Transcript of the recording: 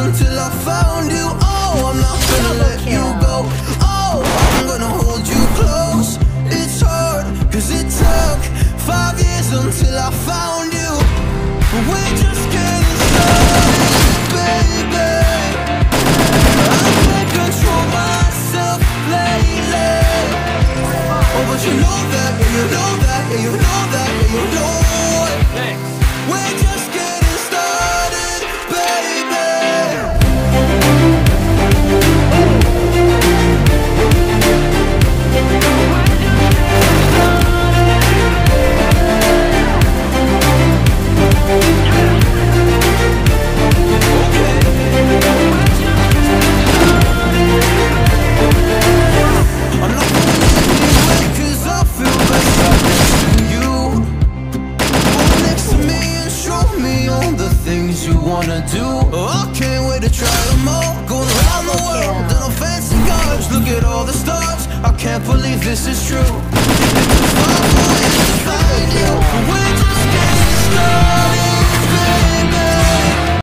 until I found you. Oh, I'm not gonna let you go. Oh, I'm gonna hold you close. It's hard, cause it took five years until I found you. But we're just getting started, baby. I can't control myself lately. Oh, but you know that, yeah, you know that, yeah, you know that, yeah, you know You wanna do. Oh, I can't wait to try them all. Going around the world in a fancy cars. Look at all the stars. I can't believe this is true.